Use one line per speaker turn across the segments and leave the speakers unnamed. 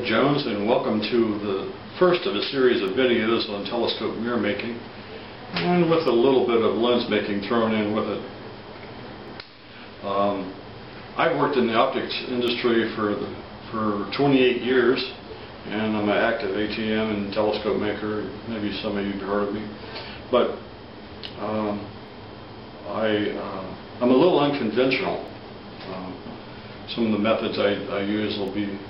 Ed Jones and welcome to the first of a series of videos on telescope mirror making and with a little bit of lens making thrown in with it. Um, I've worked in the optics industry for, the, for 28 years and I'm an active ATM and telescope maker. Maybe some of you have heard of me. But um, I, uh, I'm a little unconventional. Um, some of the methods I, I use will be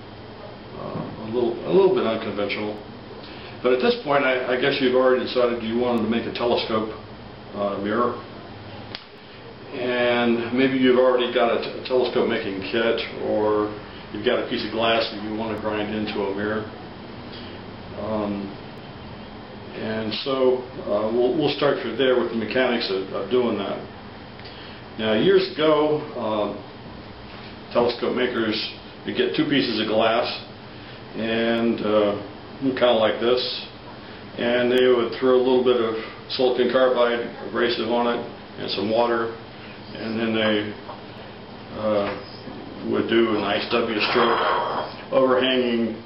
uh, a little a little bit unconventional. But at this point, I, I guess you've already decided you wanted to make a telescope uh, mirror. And maybe you've already got a, telescope making kit or you've got a piece of glass that you want to grind into a mirror. Um, and so uh, we'll, we'll start from there with the mechanics of, of doing that. Now years ago, uh, telescope makers would get two pieces of glass and uh, kind of like this. And they would throw a little bit of silicon carbide abrasive on it and some water. And then they uh, would do a nice W stroke overhanging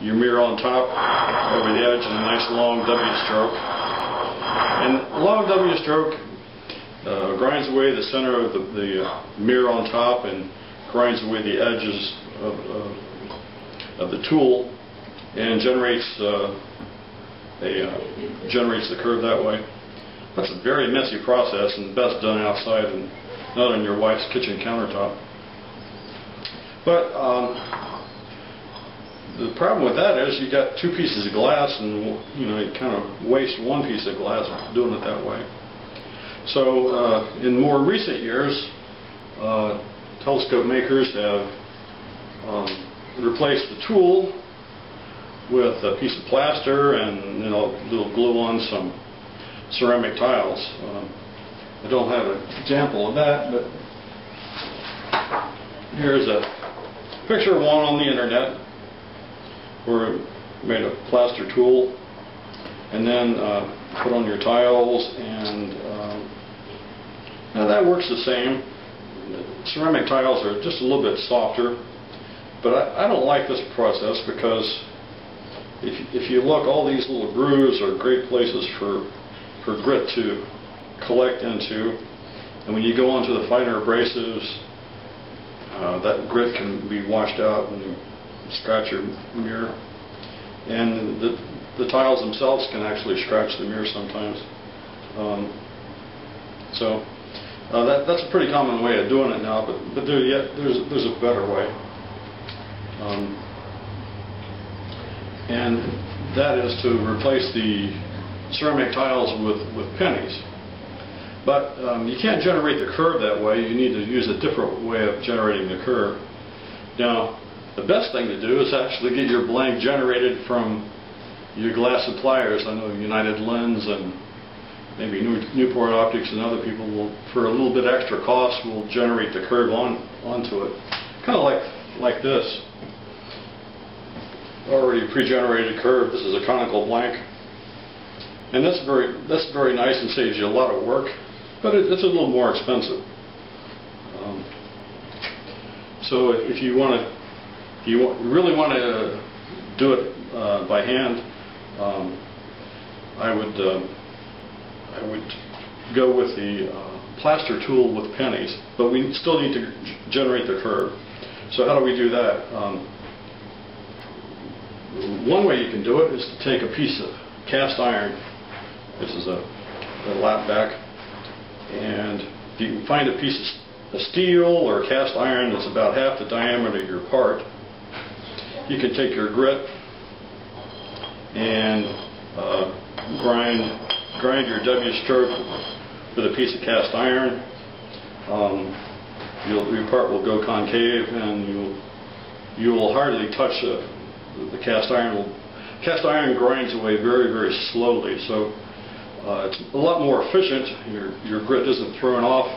your mirror on top over the edge and a nice long W stroke. And a long W stroke uh, grinds away the center of the, the uh, mirror on top and grinds away the edges of, of the tool and generates uh, a uh, generates the curve that way. That's a very messy process and best done outside and not on your wife's kitchen countertop. But um, the problem with that is you got two pieces of glass and you know you kind of waste one piece of glass doing it that way. So uh, in more recent years, uh, telescope makers have um, replaced the tool with a piece of plaster and you know little glue on some ceramic tiles. Um, I don't have an example of that, but here's a picture of one on the internet where we made a plaster tool and then uh, put on your tiles and um, now that works the same. Ceramic tiles are just a little bit softer, but I, I don't like this process because if, if you look, all these little grooves are great places for, for grit to collect into. And when you go onto the finer abrasives, uh, that grit can be washed out when you scratch your mirror. And the, the tiles themselves can actually scratch the mirror sometimes. Um, so uh, that, that's a pretty common way of doing it now, but, but there, yet, there's, there's a better way. Um, and that is to replace the ceramic tiles with, with pennies. But um, you can't generate the curve that way. You need to use a different way of generating the curve. Now, the best thing to do is actually get your blank generated from your glass suppliers. I know United Lens and maybe Newport Optics and other people will, for a little bit extra cost, will generate the curve on onto it. Kind of like like this already pre-generated curve. This is a conical blank. And that's very, that's very nice and saves you a lot of work, but it, it's a little more expensive. Um, so if you want to, you really want to do it uh, by hand, um, I would, uh, I would go with the uh, plaster tool with pennies, but we still need to generate the curve. So how do we do that? One way you can do it is to take a piece of cast iron. This is a, a lap back. And if you can find a piece of steel or cast iron that's about half the diameter of your part, you can take your grit and uh, grind grind your W stroke with a piece of cast iron. Um, your part will go concave and you'll you will hardly touch the, the cast iron will cast iron grinds away very very slowly so uh, it's a lot more efficient. Your your grit isn't thrown off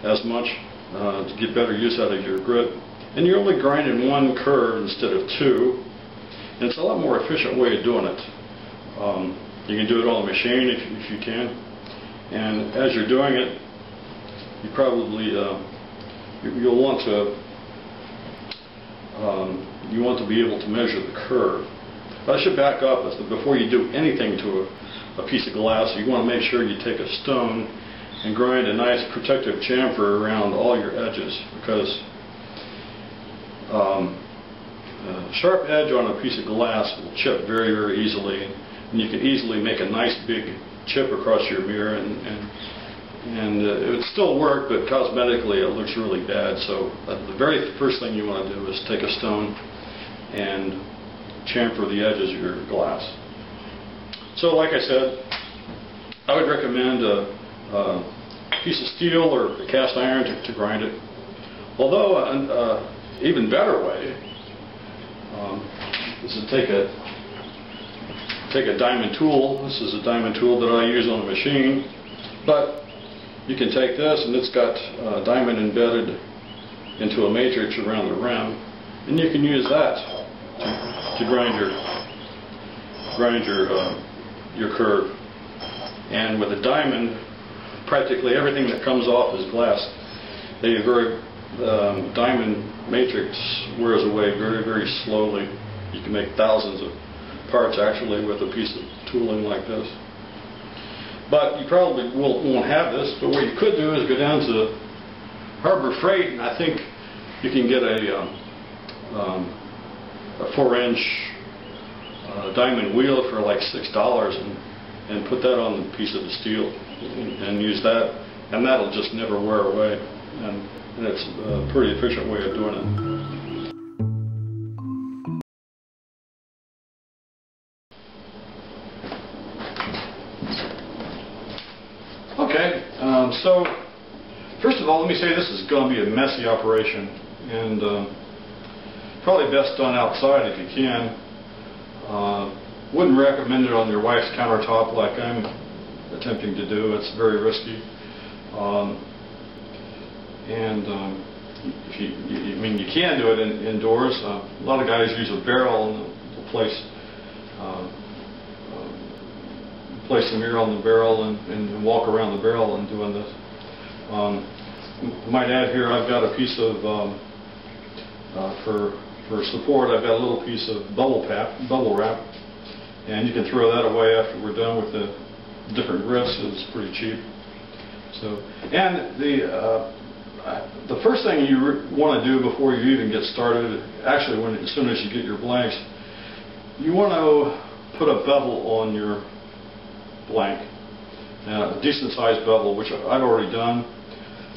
as much uh, to get better use out of your grit. And you're only grinding one curve instead of two. And it's a lot more efficient way of doing it. Um, you can do it on the machine if, if you can. And as you're doing it you probably uh, you, will want to um, you want to be able to measure the curve. I should back up. Before you do anything to a, a piece of glass, you want to make sure you take a stone and grind a nice protective chamfer around all your edges because um, a sharp edge on a piece of glass will chip very, very easily and you can easily make a nice big chip across your mirror and, and and uh, it would still work, but cosmetically it looks really bad. So uh, the very first thing you want to do is take a stone and chamfer the edges of your glass. So like I said, I would recommend a, a piece of steel or a cast iron to, to grind it. Although an uh, even better way um, is to take a take a diamond tool. This is a diamond tool that I use on a machine, but you can take this and it's got a diamond embedded into a matrix around the rim and you can use that to, grind your grind your uh, your curve. And with a diamond practically everything that comes off is glass. The very um, diamond matrix wears away very very slowly. You can make thousands of parts actually with a piece of tooling like this. But you probably won't, won't have this. But what you could do is go down to Harbor Freight, and I think you can get a, um, um, a four-inch uh, diamond wheel for like six dollars, and and put that on the piece of the steel and, use that, and that'll just never wear away. And, and it's a pretty efficient way of doing it. Okay, um, so first of all, let me say this is going to be a messy operation, and um, probably best done outside if you can. Uh, wouldn't recommend it on your wife's countertop like I'm attempting to do. It's very risky. Um, and um, if you, you, I mean, you can do it in, indoors. Uh, a lot of guys use a barrel and place uh, place the mirror on the barrel and, and walk around the barrel and doing this. Um, might add here, I've got a piece of, um, uh, for, for support, I've got a little piece of bubble, pap, bubble wrap, and you can throw that away after we're done with the different grips. It's pretty cheap. So, and the, uh, the first thing you want to do before you even get started, actually when, as soon as you get your blanks, you want to put a bevel on your blank. a decent sized bevel, which I've already done.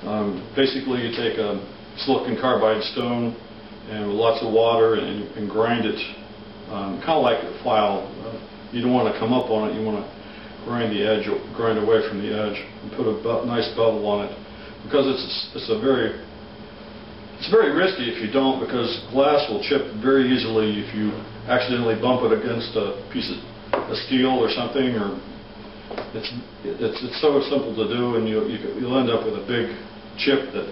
Um, basically, you take a silicon carbide stone and with lots of water and, and grind it, um, kind of like a file. You don't want to come up on it. You want to grind the edge, grind away from the edge, and put a be nice bevel on it because it's it's a very it's very risky if you don't because glass will chip very easily if you accidentally bump it against a piece of a steel or something or it's, it's, it's so simple to do, and you, you, you'll end up with a big chip that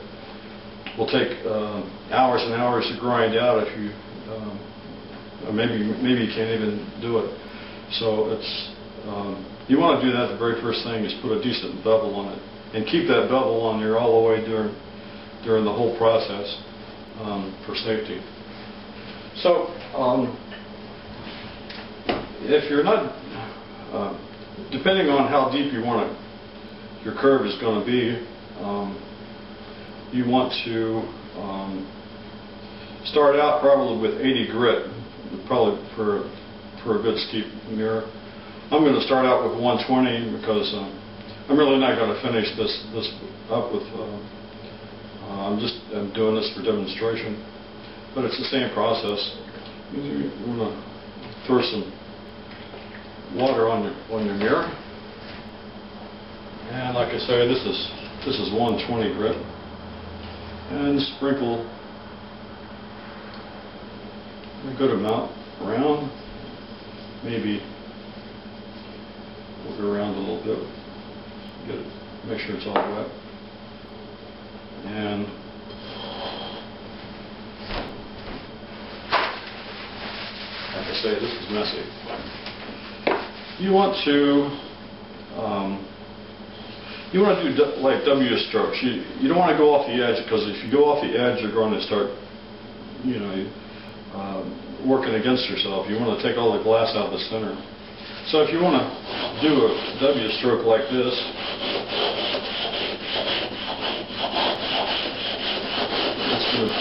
will take uh, hours and hours to grind out if you, um, or maybe maybe you can't even do it. So it's um, you want to do that. The very first thing is put a decent bevel on it, and keep that bevel on there all the way during during the whole process um, for safety. So um, if you're not uh, depending on how deep you want it, your curve is going to be, um, you want to um, start out probably with 80 grit, probably for for a good steep mirror. I'm going to start out with 120 because um, I'm really not going to finish this this up with. Uh, uh, I'm just I'm doing this for demonstration, but it's the same process. I'm going to throw some water on your on your mirror. And like I say, this is this is 120 grit. And sprinkle a good amount around. Maybe work around a little bit. Get it, make sure it's all wet. And like I say, this is messy you want to um, you want to do like W strokes. You you don't want to go off the edge because if you go off the edge, you're going to start you know uh, working against yourself. You want to take all the glass out of the center. So if you want to do a W stroke like this, that's good.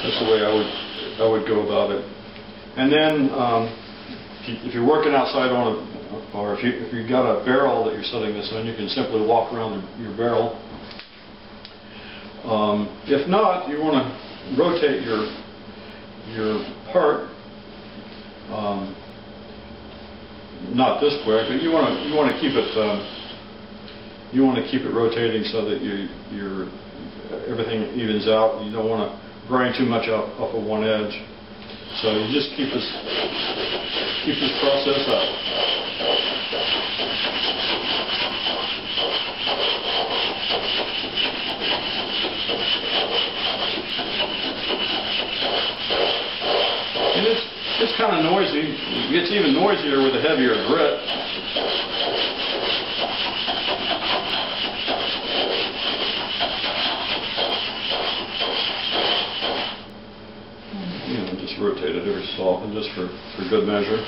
That's the way I would I would go about it. And then um, if, you, you're working outside on a, or if you if you've got a barrel that you're setting this on, you can simply walk around your barrel. Um, if not, you want to rotate your your part. Um, not this quick, but you want to you want to keep it um, you want to keep it rotating so that you your everything evens out. You don't want to grind too much off, off of one edge. So you just keep this keep this process up. And it's it's kind of noisy. It gets even noisier with a heavier grit. You know, just rotate it every so often, just for, for good measure.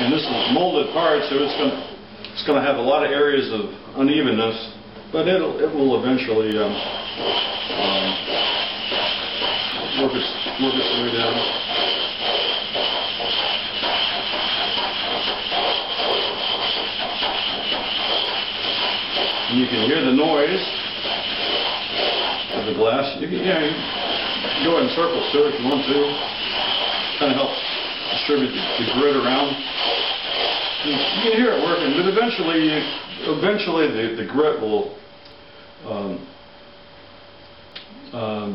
And this is molded part, so it's going to it's going to have a lot of areas of unevenness, but it'll it will eventually um, um, work its work its way down. And you can hear the noise the glass. You can, yeah, you can go in circles too if you want to. Kind of help distribute the, the grit around. You, you can hear it working, but eventually, eventually the, the grit will um, um,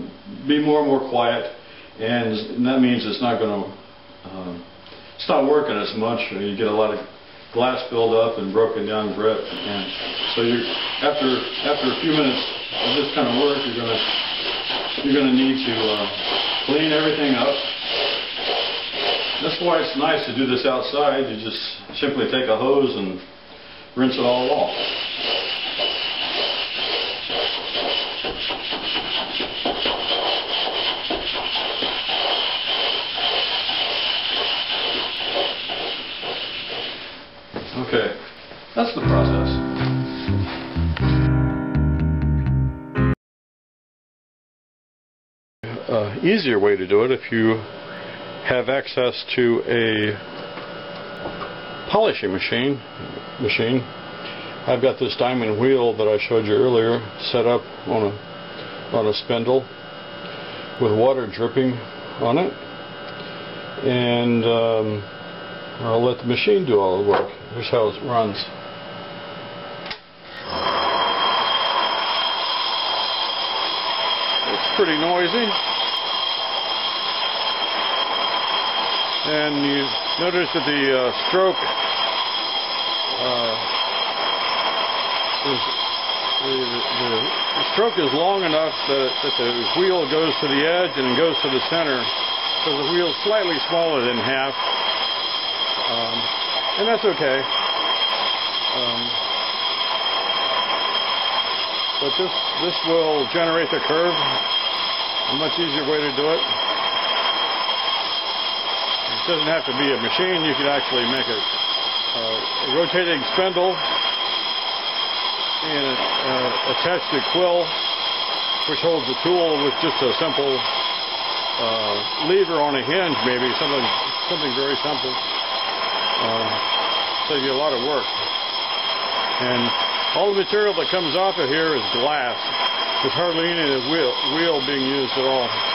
be more and more quiet, and, and that means it's not going to um, not working as much. You get a lot of glass build up and broken down grit, and so you're after after a few minutes of this kind of work, you're gonna you're gonna need to uh, clean everything up. That's why it's nice to do this outside. You just simply take a hose and rinse it all off. Easier way to do it if you have access to a polishing machine. Machine. I've got this diamond wheel that I showed you earlier set up on a on a spindle with water dripping on it, and um, I'll let the machine do all the work. Here's how it runs. It's pretty noisy. And you notice that the uh, stroke uh, is the, the, the stroke is long enough that, that the wheel goes to the edge and goes to the center. So the wheel's slightly smaller than half. Um, and that's okay. Um, but this this will generate the curve. A much easier way to do it. Doesn't have to be a machine. You could actually make a, uh, a rotating spindle and uh, attach the quill, which holds the tool with just a simple uh, lever on a hinge, maybe something something very simple. Uh, save you a lot of work. And all the material that comes off of here is glass. There's hardly any of the wheel, wheel being used at all.